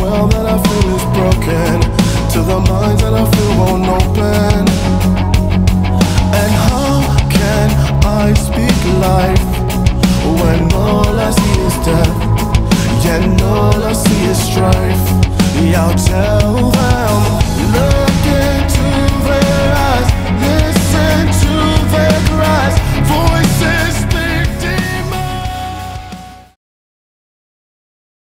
world that I feel is broken. To the minds that I feel won't open. And how can I speak life When all I see is death? And all I see is strife. Yeah, I'll tell